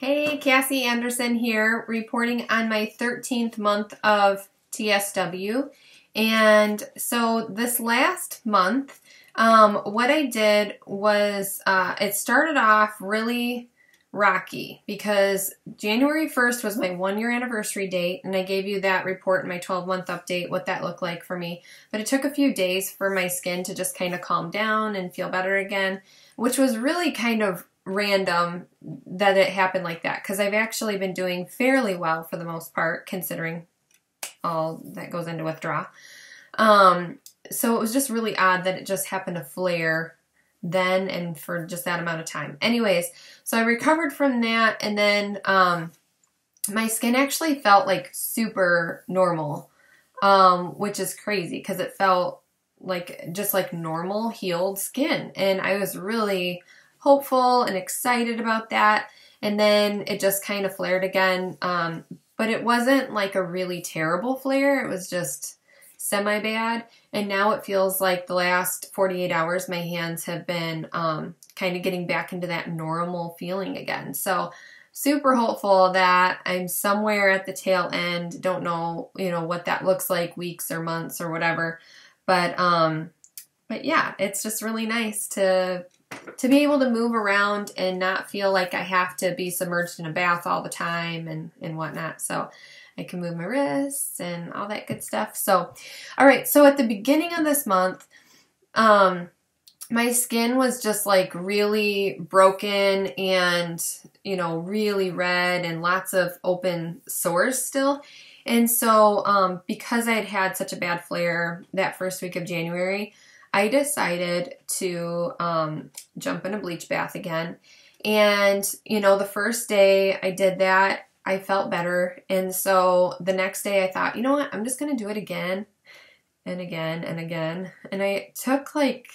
Hey, Cassie Anderson here, reporting on my 13th month of TSW. And so this last month, um, what I did was uh, it started off really rocky because January 1st was my one year anniversary date, and I gave you that report in my 12 month update, what that looked like for me. But it took a few days for my skin to just kind of calm down and feel better again, which was really kind of random that it happened like that because I've actually been doing fairly well for the most part, considering all that goes into withdraw. Um, so it was just really odd that it just happened to flare then and for just that amount of time. Anyways, so I recovered from that and then um, my skin actually felt like super normal, um, which is crazy because it felt like just like normal healed skin. And I was really hopeful and excited about that. And then it just kind of flared again. Um, but it wasn't like a really terrible flare. It was just semi bad. And now it feels like the last 48 hours, my hands have been um, kind of getting back into that normal feeling again. So, super hopeful that I'm somewhere at the tail end. Don't know, you know, what that looks like, weeks or months or whatever. But, um, but yeah, it's just really nice to to be able to move around and not feel like I have to be submerged in a bath all the time and, and whatnot. So I can move my wrists and all that good stuff. So, all right. So at the beginning of this month, um, my skin was just like really broken and, you know, really red and lots of open sores still. And so, um, because I had had such a bad flare that first week of January, I decided to um, jump in a bleach bath again. And, you know, the first day I did that, I felt better. And so the next day I thought, you know what, I'm just going to do it again and again and again. And I took like,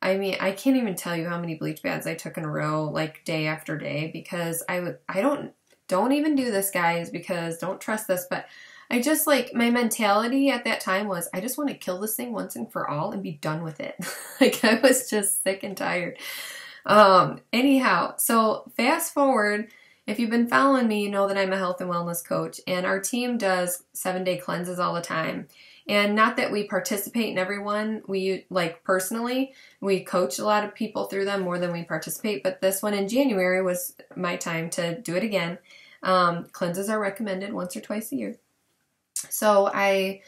I mean, I can't even tell you how many bleach baths I took in a row, like day after day, because I would, I don't, don't even do this, guys, because don't trust this, but I just like my mentality at that time was I just want to kill this thing once and for all and be done with it. like I was just sick and tired. Um anyhow, so fast forward, if you've been following me, you know that I'm a health and wellness coach and our team does 7-day cleanses all the time. And not that we participate in everyone, we like personally, we coach a lot of people through them more than we participate, but this one in January was my time to do it again. Um, cleanses are recommended once or twice a year. So I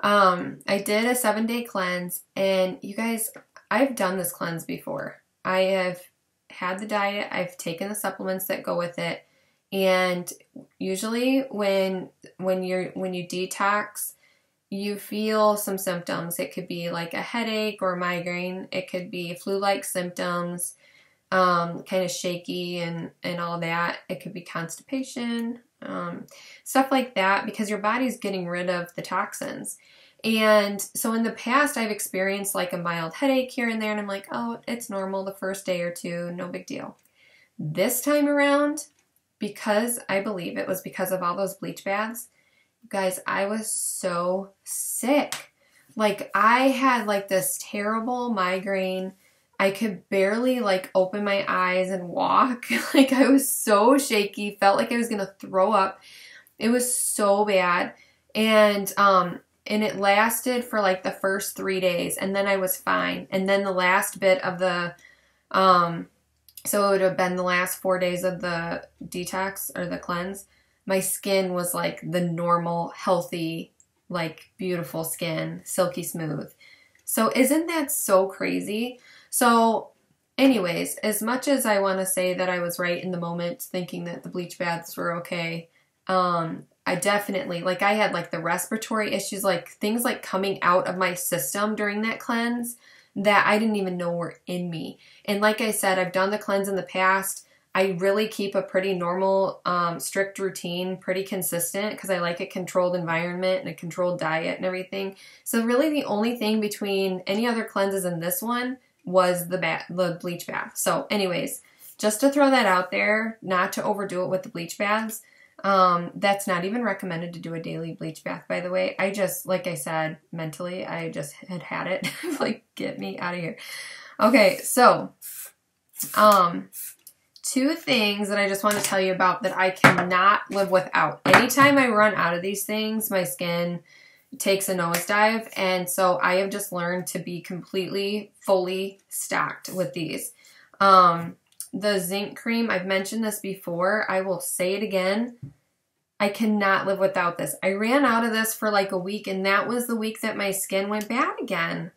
um I did a 7-day cleanse and you guys I've done this cleanse before. I have had the diet, I've taken the supplements that go with it. And usually when when you're when you detox, you feel some symptoms. It could be like a headache or migraine. It could be flu-like symptoms, um, kind of shaky and and all that. It could be constipation, um, stuff like that, because your body's getting rid of the toxins. And so in the past, I've experienced like a mild headache here and there, and I'm like, oh, it's normal the first day or two, no big deal. This time around, because I believe it was because of all those bleach baths, guys, I was so sick. Like, I had like this terrible migraine I could barely like open my eyes and walk. like I was so shaky, felt like I was to throw up. It was so bad. And um and it lasted for like the first 3 days and then I was fine. And then the last bit of the um so it would have been the last 4 days of the detox or the cleanse. My skin was like the normal, healthy, like beautiful skin, silky smooth. So isn't that so crazy? So, anyways, as much as I want to say that I was right in the moment thinking that the bleach baths were okay, um, I definitely, like, I had like the respiratory issues, like things like coming out of my system during that cleanse that I didn't even know were in me. And like I said, I've done the cleanse in the past. I really keep a pretty normal, um, strict routine, pretty consistent because I like a controlled environment and a controlled diet and everything. So, really, the only thing between any other cleanses and this one was the bath, the bleach bath. So, anyways, just to throw that out there, not to overdo it with the bleach baths. Um, that's not even recommended to do a daily bleach bath, by the way. I just, like I said, mentally, I just had had it. like, get me out of here. Okay, so, um, two things that I just want to tell you about that I cannot live without. Anytime I run out of these things, my skin takes a nosedive. And so I have just learned to be completely, fully stocked with these. Um, the zinc cream, I've mentioned this before. I will say it again. I cannot live without this. I ran out of this for like a week, and that was the week that my skin went bad again.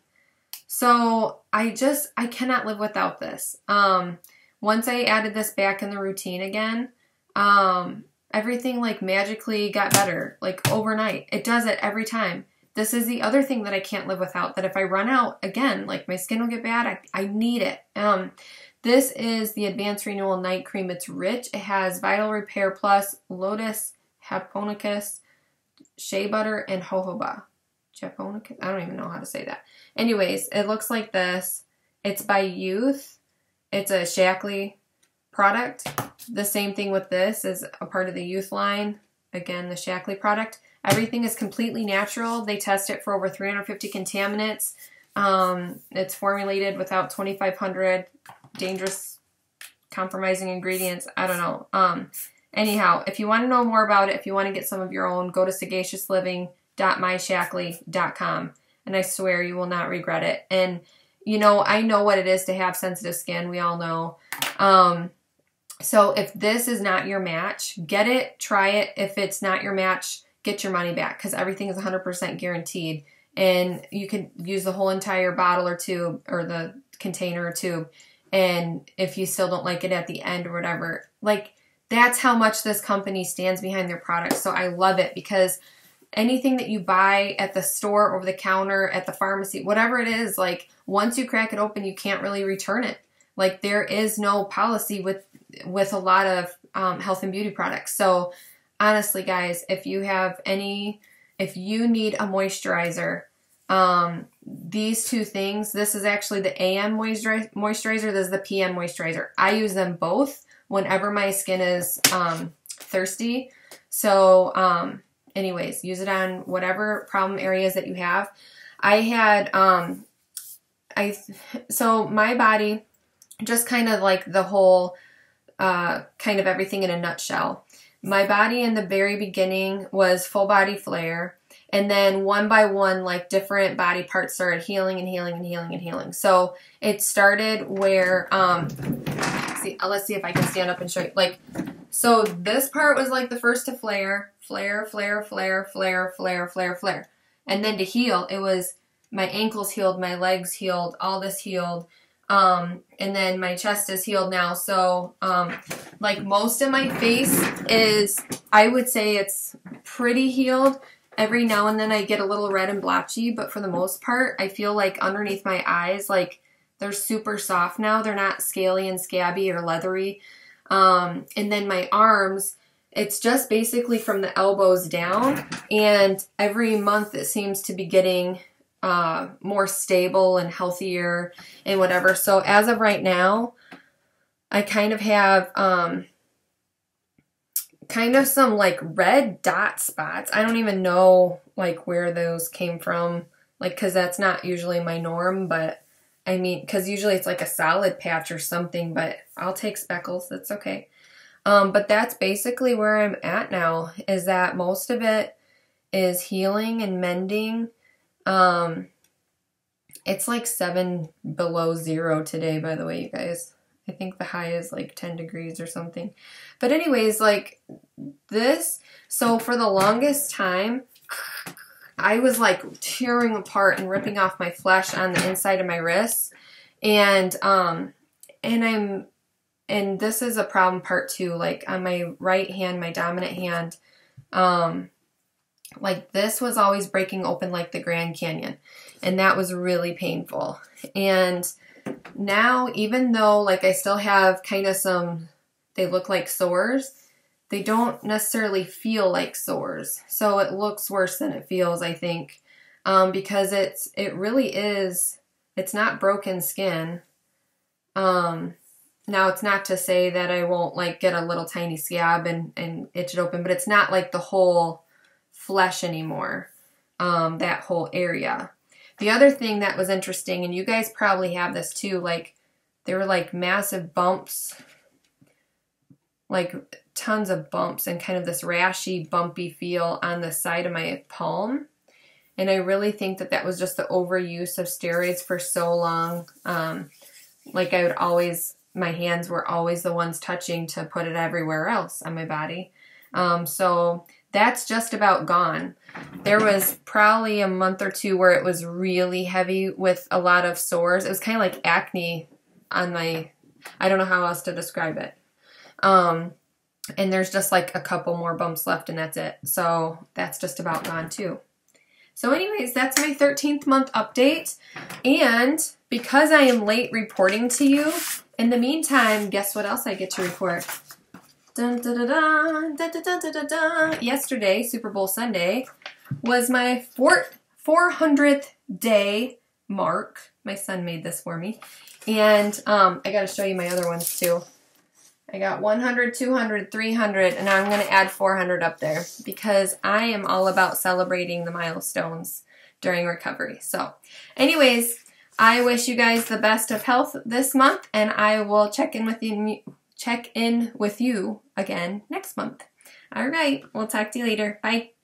So I just, I cannot live without this. Um, once I added this back in the routine again, um, everything like magically got better, like overnight. It does it every time. This is the other thing that I can't live without, that if I run out again, like my skin will get bad, I, I need it. Um, this is the Advanced Renewal Night Cream. It's rich. It has Vital Repair Plus, Lotus, Japonicus, Shea Butter, and Jojoba. Japonicus? I don't even know how to say that. Anyways, it looks like this. It's by Youth. It's a Shaklee product. The same thing with this is a part of the Youth line. Again, the Shaklee product. Everything is completely natural. They test it for over 350 contaminants. Um, it's formulated without 2,500 dangerous compromising ingredients. I don't know. Um, anyhow, if you want to know more about it, if you want to get some of your own, go to sagaciousLiving.myshaklee.com and I swear you will not regret it. And you know, I know what it is to have sensitive skin. We all know. Um, so if this is not your match, get it, try it. If it's not your match, get your money back because everything is 100% guaranteed. And you can use the whole entire bottle or tube or the container or tube. And if you still don't like it at the end or whatever, like that's how much this company stands behind their products. So I love it because anything that you buy at the store, over the counter, at the pharmacy, whatever it is, like once you crack it open, you can't really return it. Like there is no policy with with a lot of um, health and beauty products. So honestly, guys, if you have any, if you need a moisturizer, um, these two things, this is actually the AM moisturizer, moisturizer, this is the PM moisturizer. I use them both whenever my skin is um, thirsty. So, um, anyways, use it on whatever problem areas that you have. I had, um, I, so my body, just kind of like the whole, uh, kind of everything in a nutshell. My body in the very beginning was full body flare. And then one by one, like different body parts started healing and healing and healing and healing. So it started where, um, see, uh, let's see if I can stand up and show you. Like, so this part was like the first to flare, flare, flare, flare, flare, flare, flare, flare. And then to heal, it was my ankles healed, my legs healed, all this healed. Um, and then my chest is healed now. So, um, like most of my face is, I would say it's pretty healed. Every now and then I get a little red and blotchy, but for the most part, I feel like underneath my eyes, like they're super soft now. They're not scaly and scabby or leathery. Um, and then my arms, it's just basically from the elbows down. And every month it seems to be getting uh, more stable and healthier and whatever. So as of right now, I kind of have um, kind of some like red dot spots. I don't even know like where those came from, like because that's not usually my norm. But I mean, because usually it's like a solid patch or something. But I'll take speckles. That's okay. Um, but that's basically where I'm at now. Is that most of it is healing and mending. Um, it's like seven below zero today, by the way, you guys. I think the high is like 10 degrees or something. But anyways, like this, so for the longest time, I was like tearing apart and ripping off my flesh on the inside of my wrists. And, um, and I'm, and this is a problem part two, like on my right hand, my dominant hand, um, like this was always breaking open like the Grand Canyon. And that was really painful. And, now, even though like I still have kind of some, they look like sores, they don't necessarily feel like sores. So it looks worse than it feels, I think, um, because it's it really is. It's not broken skin. Um, now it's not to say that I won't like get a little tiny scab and and itch it open, but it's not like the whole flesh anymore. Um, that whole area. The other thing that was interesting, and you guys probably have this too, like there were like massive bumps like tons of bumps and kind of this rashy, bumpy feel on the side of my palm. And I really think that that was just the overuse of steroids for so long. Um, like I would always, my hands were always the ones touching to put it everywhere else on my body. Um, so that's just about gone. There was probably a month or two where it was really heavy with a lot of sores. It was kind of like acne on my, I don't know how else to describe it. Um, and there's just like a couple more bumps left and that's it. So that's just about gone too. So anyways, that's my 13th month update. And because I am late reporting to you, in the meantime, guess what else I get to report? Dun, Yesterday, Super Bowl Sunday, was my four, 400th day mark. My son made this for me. And um, I got to show you my other ones too. I got 100, 200, 300, and I'm going to add 400 up there because I am all about celebrating the milestones during recovery. So, anyways, I wish you guys the best of health this month, and I will check in with you check in with you again next month. All right, we'll talk to you later. Bye.